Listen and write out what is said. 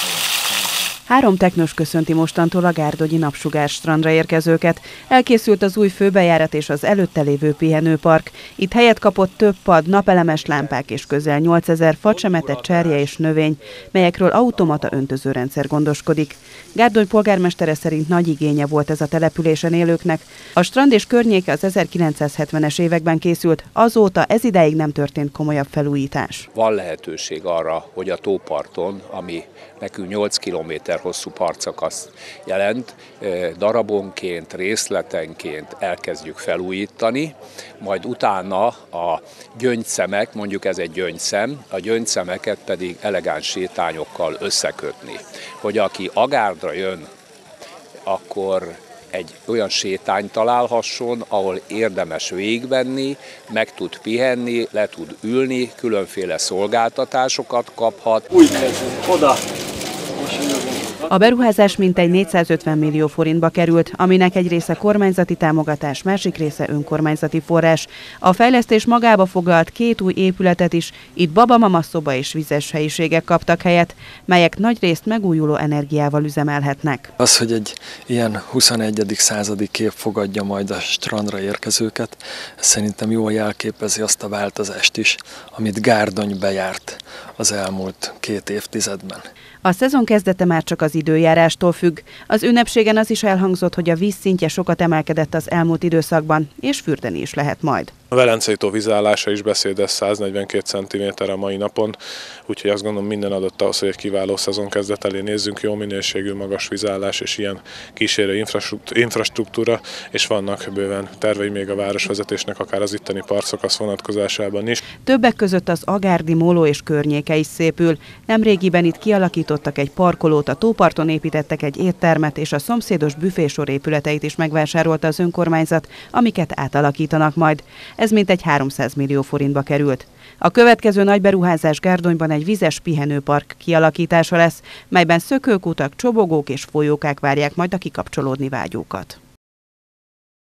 Hold. Három teknős köszönti mostantól a Gárdogyi napsugár strandra érkezőket. Elkészült az új főbejárat és az előtte lévő pihenőpark. Itt helyet kapott több pad, napelemes lámpák és közel 8000 facsemetett cserje és növény, melyekről automata öntözőrendszer gondoskodik. Gárdony polgármestere szerint nagy igénye volt ez a településen élőknek. A strand és környéke az 1970-es években készült, azóta ez ideig nem történt komolyabb felújítás. Van lehetőség arra, hogy a tóparton, ami nekünk 8 km hosszú partszakaszt jelent, darabonként, részletenként elkezdjük felújítani, majd utána a gyöngyszemek, mondjuk ez egy gyöngyszem, a gyöngyszemeket pedig elegáns sétányokkal összekötni. Hogy aki Agárdra jön, akkor egy olyan sétány találhasson, ahol érdemes végigvenni, meg tud pihenni, le tud ülni, különféle szolgáltatásokat kaphat. Úgy kezdünk, oda, a beruházás mintegy 450 millió forintba került, aminek egy része kormányzati támogatás, másik része önkormányzati forrás. A fejlesztés magába foglalt két új épületet is, itt babamama szoba és vizes helyiségek kaptak helyet, melyek nagy részt megújuló energiával üzemelhetnek. Az, hogy egy ilyen 21. századi kép fogadja majd a strandra érkezőket, szerintem jól jelképezi azt a változást is, amit Gárdony bejárt az elmúlt két évtizedben. A szezon kezdete már csak az időjárástól függ. Az ünnepségen az is elhangzott, hogy a víz szintje sokat emelkedett az elmúlt időszakban, és fürdeni is lehet majd. A Velencei tó vízállása is beszédes 142 cm a mai napon, úgyhogy azt gondolom minden adott ahhoz, hogy egy kiváló szezon kezdet elé nézzünk, jó minőségű, magas vízállás és ilyen kísérő infrastruktúra, és vannak bőven tervei még a városvezetésnek, akár az itteni parszakasz vonatkozásában is. Többek között az Agárdi Móló és környéke is szépül. Nemrégiben itt kialakítottak egy parkolót, a tóparton építettek egy éttermet, és a szomszédos büfésor épületeit is megvásárolta az önkormányzat, amiket átalakítanak majd. Ez mintegy 300 millió forintba került. A következő nagy beruházás Gárdonyban egy vizes pihenőpark kialakítása lesz, melyben szökőkutak, csobogók és folyókák várják majd a kikapcsolódni vágyókat.